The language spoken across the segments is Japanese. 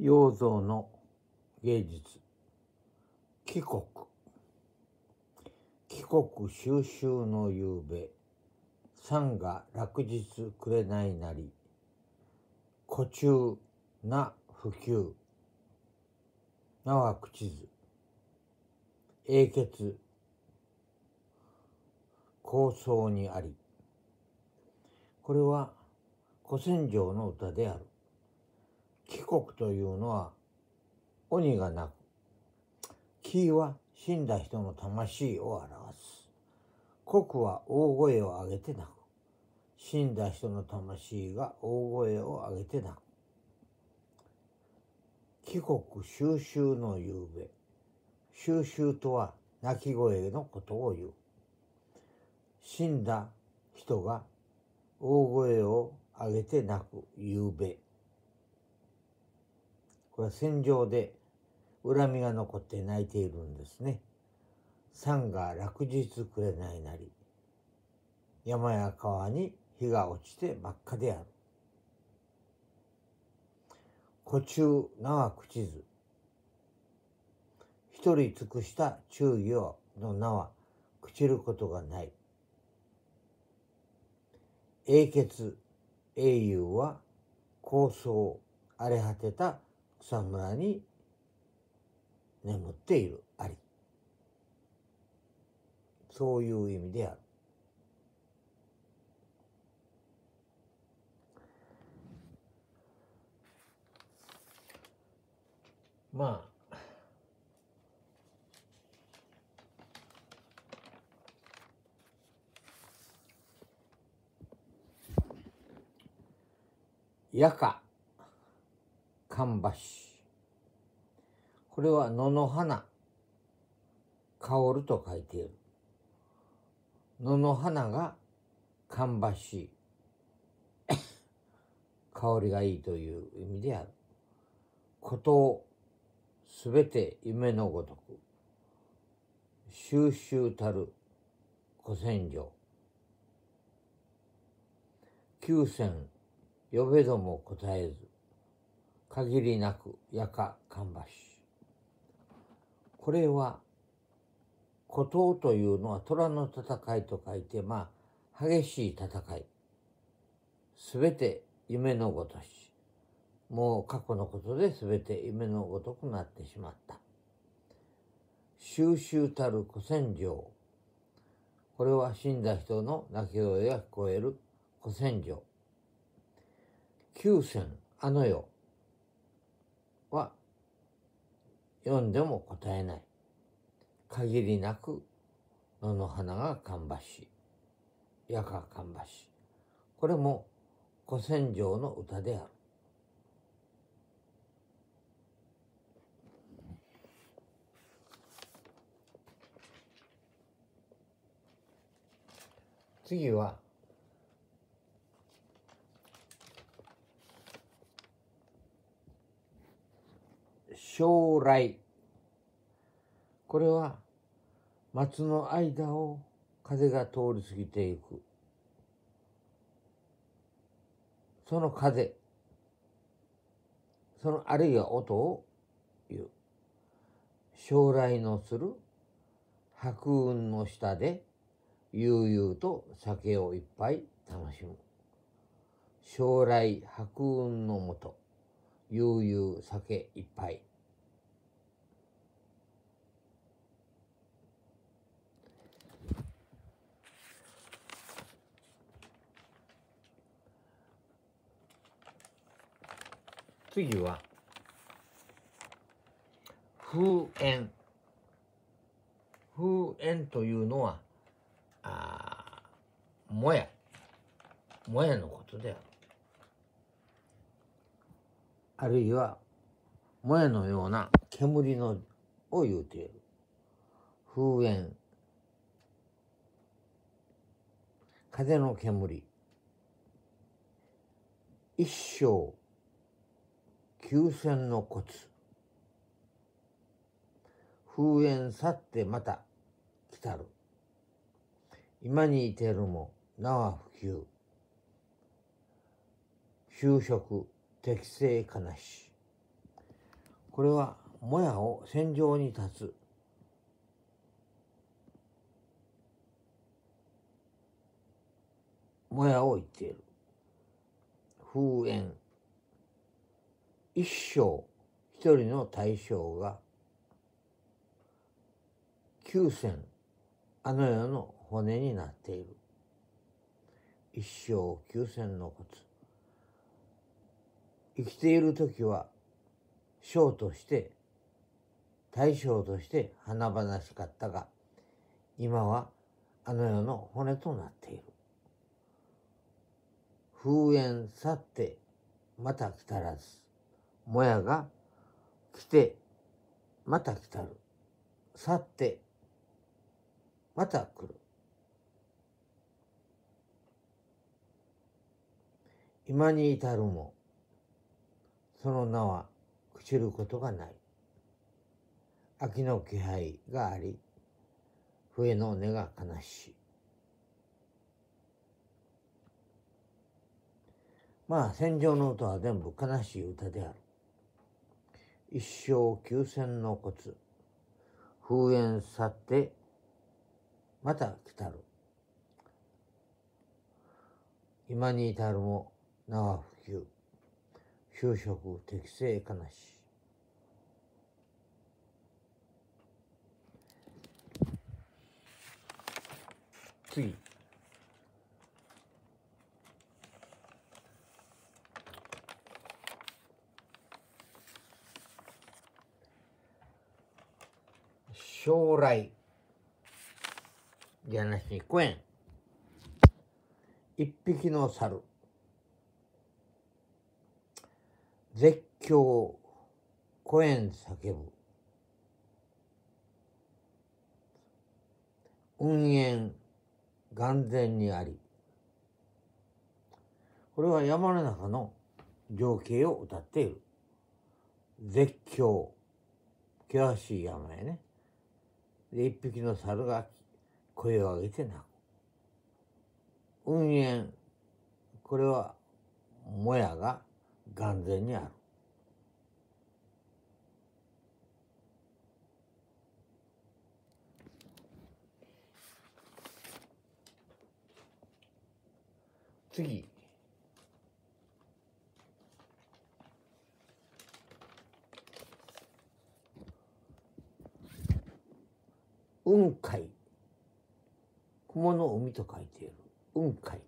洋蔵の芸術。帰国。帰国収集の夕べ。山が落日くれないなり。古中な普及。名は口図英傑。構想にあり。これは古戦場の歌である。帰国というのは鬼がなく。木は死んだ人の魂を表す。国は大声を上げて泣く。死んだ人の魂が大声を上げて泣く。帰国収集の夕べ。収集とは泣き声のことを言う。死んだ人が大声を上げて泣く夕べ。これは戦場で恨みが残って泣いているんですね。山が落日くれないなり、山や川に日が落ちて真っ赤である。古中名は口図。一人尽くした忠義の名は朽ちることがない。英傑英雄は構想荒れ果てた草むらに眠っているあり。そういう意味である。まあ。やか芳これは野の花。香ると書いている。野の花が芳し。香りがいいという意味である。ことをすべて夢のごとく。収集たる。古戦場九千呼べども答えず。限りなくやかかんばし。これは、孤島というのは虎の戦いと書いて、まあ、激しい戦い。すべて夢のごとし。もう過去のことで全て夢のごとくなってしまった。収集たる古戦場。これは死んだ人の泣き声が聞こえる古戦場。九千、あの世。は読んでも答えない。限りなく野の花が芳し、矢か芳し。これも古戦場の歌である。次は将来。これは松の間を風が通り過ぎていく。その風、そのあるいは音を言う。将来のする白雲の下で悠々と酒をいっぱい楽しむ。将来白雲のもと、悠々酒いっぱい。次は風縁風縁というのはあもや。もやのことである。あるいはもやのような煙のを言うている。風縁風の煙。一生休戦の骨封縁去ってまた来たる。今にいてるも名は普及就職適正悲し。これはもやを戦場に立つ。もやを言っている。風縁一生一人の対象が九千あの世の骨になっている。一生九千の骨。生きている時は将として大将として華々しかったが今はあの世の骨となっている。風縁去ってまた来たらず。もやが来てまた来たる。去ってまた来る。今に至るもその名は朽ちることがない。秋の気配があり冬の音が悲しい。まあ戦場の歌は全部悲しい歌である。一生九千の骨風縁去ってまた来たる。今に至るも名は普及就職適正悲し。次。将来。じゃなしにクエン一匹の猿。絶叫。コエン叫ぶ。運縁眼前にあり。これは山の中の情景を歌っている。絶叫。険しい山へね。で一匹の猿が声を上げて泣く。運縁これはもやが眼前にある。次。雲海。雲の海と書いている。雲海。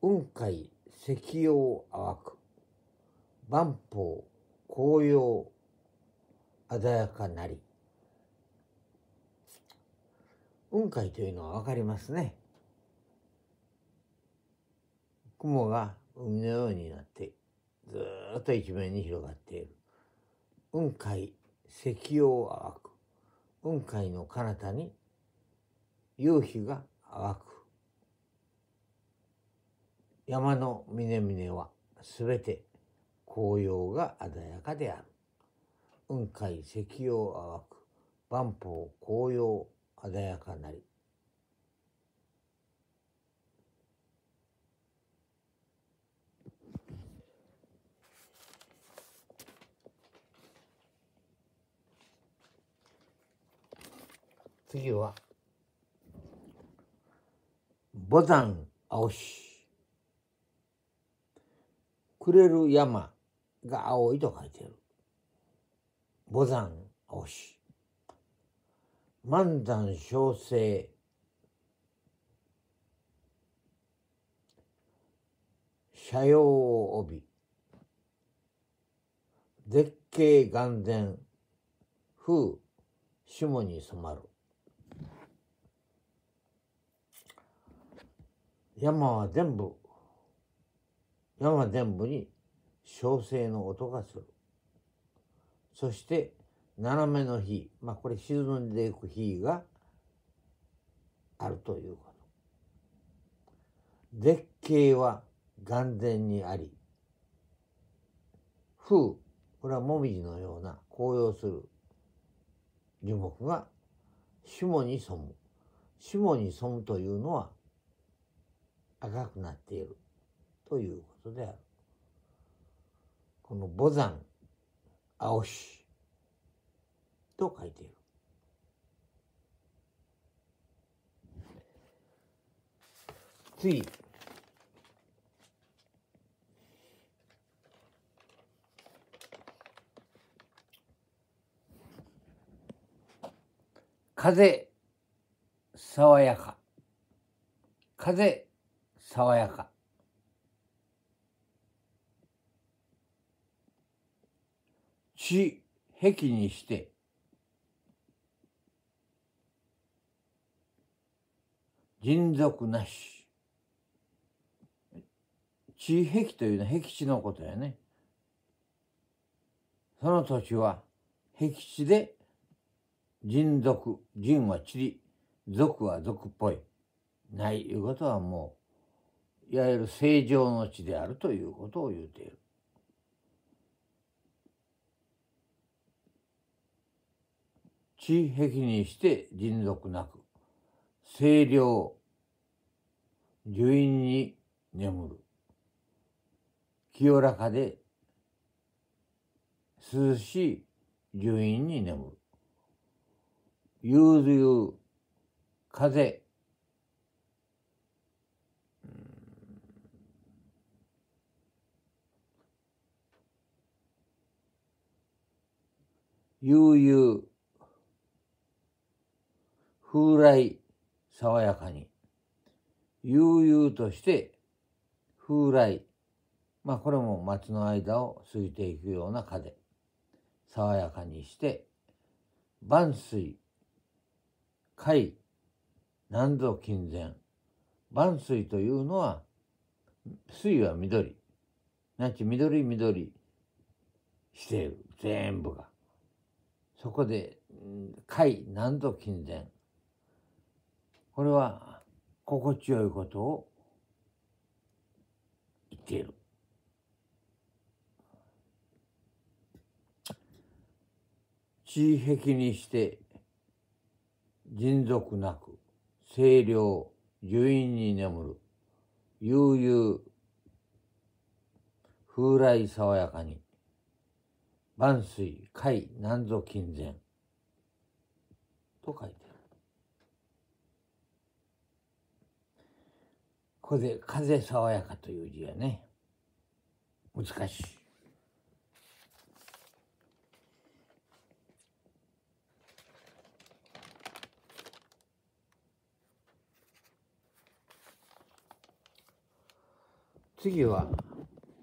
雲海石葉淡く。万法紅葉鮮やかなり。雲海というのは分かりますね。雲が海のようになってずっと一面に広がっている。雲海石葉淡く。雲海の彼方に夕日が淡く。山の峰々はすべて紅葉が鮮やかである。雲海石葉淡く。万宝紅葉鮮やかなり。次は。牡山青しくれる山が青いと書いてある。牡山青し万山小生。斜陽を帯。絶景眼前。風霜に染まる。山は全部山全部に小生の音がする。そして斜めの日まあこれ沈んでいく日があるということ。絶景は眼前にあり風これはもみじのような紅葉する樹木が霜に染む。霜に染むというのは赤くなっているということである。この母山青しと書いている。次。風爽やか風爽やか。地壁にして。人族なし。地壁というのは僻地のことやね。その土地は僻地で人族人は地理族は族っぽい。ないいうことはもういわゆる正常の地であるということを言うている。地壁にして人族なく清涼樹院に眠る清らかで涼しい樹院に眠る悠々風悠々風来爽やかに。悠々として風来。まあこれも松の間を過ぎていくような風。爽やかにして万水海南度金前。万水というのは水は緑。なち緑緑している。全部が。そこで海南度金前これは心地よいことを言っている。地壁にして人族なく清涼樹院に眠る悠々風来爽やかに。万水海南ぞ金前。と書いてある。ここで風爽やかという字はね。難しい。次は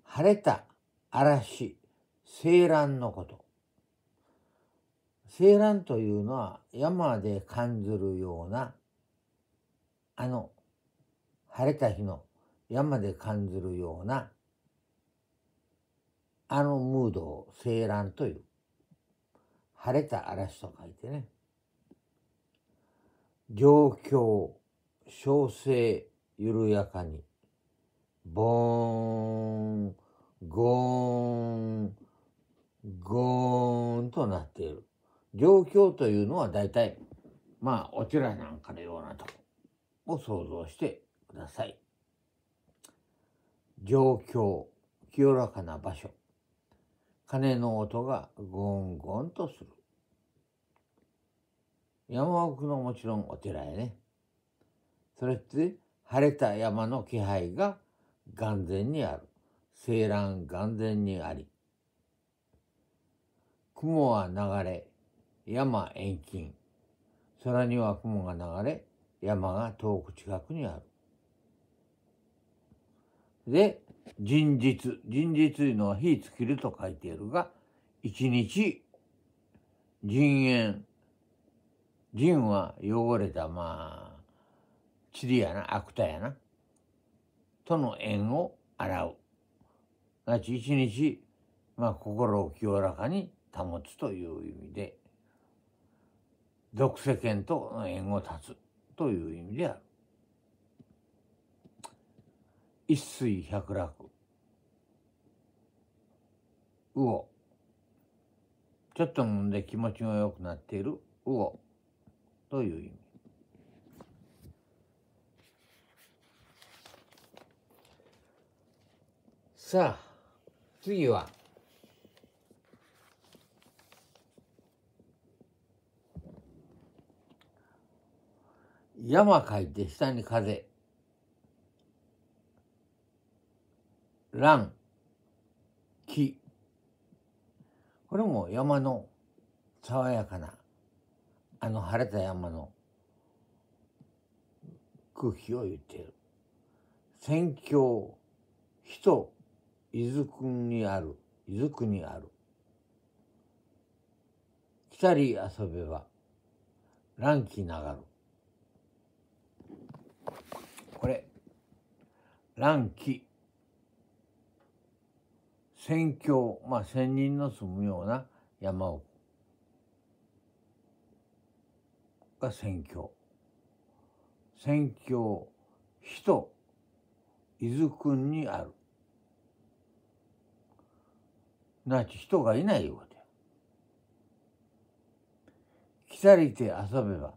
晴れた嵐。青蘭のこと。青蘭というのは山で感じるようなあの晴れた日の山で感じるようなあのムードを青蘭という。晴れた嵐と書いてね。状況小生緩やかにボーン、ゴーン、ゴーンとなっている。状況というのは大体、まあ、お寺なんかのようなとこを想像してください。状況、清らかな場所。鐘の音がゴンゴンとする。山奥のもちろんお寺へね。それって晴れた山の気配が眼前にある。青蘭眼前にあり。雲は流れ、山遠近。空には雲が流れ、山が遠く近くにある。で、人日。人日というのは火尽きると書いているが、一日、人縁。人は汚れた、まあ、塵やな、悪態やな。との縁を洗う。なち一日、まあ、心を清らかに保つという意味で、俗世間と縁を断つという意味である。一水百楽。魚。ちょっと飲んで気持ちが良くなっている魚という意味。さあ、次は、山書いて下に風。蘭、木。これも山の爽やかな、あの晴れた山の空気を言っている。宣教、人、伊豆君にある、伊豆国にある。来たり遊べば、乱気流る。これ、乱気。宣教、まあ千人の住むような山奥が宣教。宣教、人、伊豆君にある。なち人がいないようで。来たりて遊べば、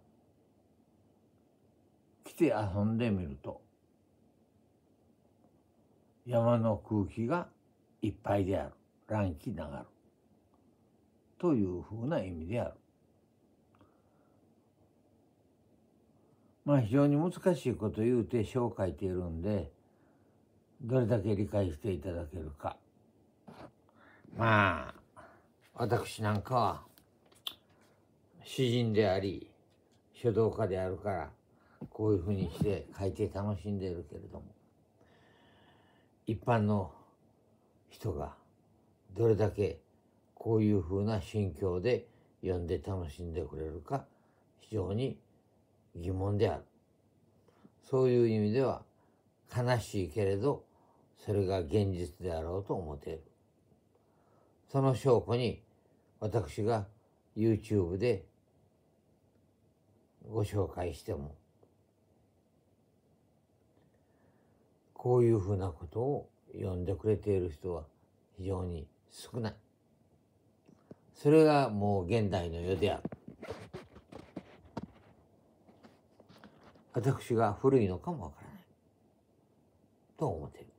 来て遊んでみると、山の空気がいっぱいである。乱気流る。というふうな意味である。まあ非常に難しいこと言うて書を書いているんで、どれだけ理解していただけるか。まあ、私なんかは、詩人であり、書道家であるから、こういうふうにして書いて楽しんでいるけれども、一般の人がどれだけこういうふうな心境で読んで楽しんでくれるか、非常に疑問である。そういう意味では悲しいけれど、それが現実であろうと思っている。その証拠に私が YouTube でご紹介しても、こういうふうなことを読んでくれている人は非常に少ない。それがもう現代の世である。私が古いのかもわからない。と思っている。